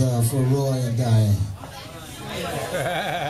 uh, for Roy and Diane.